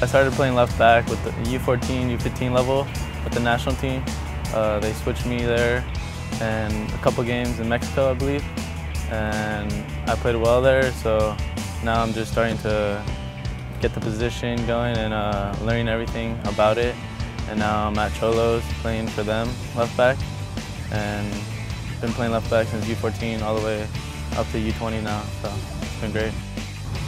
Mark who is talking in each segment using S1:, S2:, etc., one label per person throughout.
S1: I started playing left back with the U14, U15 level with the national team. Uh, they switched me there and a couple games in Mexico, I believe. And I played well there, so now I'm just starting to get the position going and uh, learning everything about it. And now I'm at Xolos playing for them, left back. And been playing left back since U14 all the way up to U20 now, so it's been great.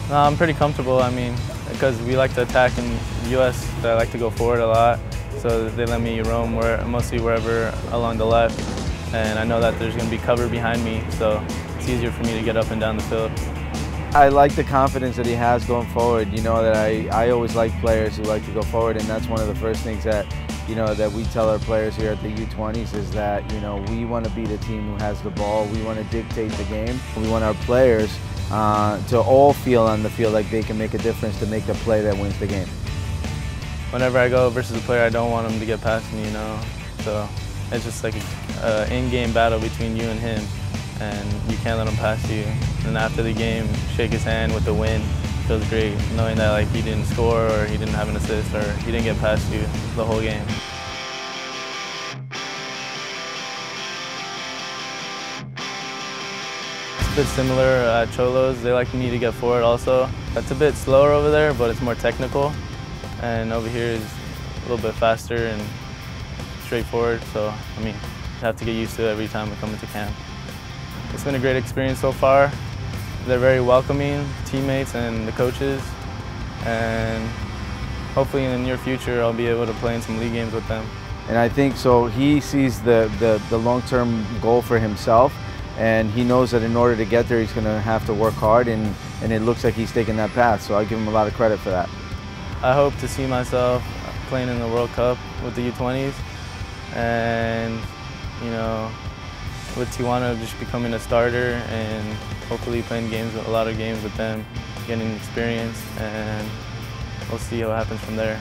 S1: No, I'm pretty comfortable, I mean, because we like to attack in the U.S., I like to go forward a lot, so they let me roam where, mostly wherever along the left, and I know that there's going to be cover behind me, so it's easier for me to get up and down the field.
S2: I like the confidence that he has going forward. You know that I, I always like players who like to go forward, and that's one of the first things that you know that we tell our players here at the U20s is that you know we want to be the team who has the ball. We want to dictate the game. We want our players uh, to all feel on the field like they can make a difference to make the play that wins the game.
S1: Whenever I go versus a player, I don't want him to get past me. You know, so it's just like an in-game battle between you and him and you can't let him pass you. And after the game, shake his hand with the win. Feels great knowing that like he didn't score or he didn't have an assist or he didn't get past you the whole game. It's a bit similar at Xolos, They like me to get forward also. That's a bit slower over there, but it's more technical. And over here is a little bit faster and straightforward. So, I mean, you have to get used to it every time we come into camp. It's been a great experience so far. They're very welcoming, teammates and the coaches. And hopefully in the near future, I'll be able to play in some league games with them.
S2: And I think so he sees the, the, the long-term goal for himself and he knows that in order to get there, he's going to have to work hard and, and it looks like he's taking that path. So I give him a lot of credit for that.
S1: I hope to see myself playing in the World Cup with the U20s and, you know, with Tijuana just becoming a starter and hopefully playing games, a lot of games with them, getting experience, and we'll see what happens from there.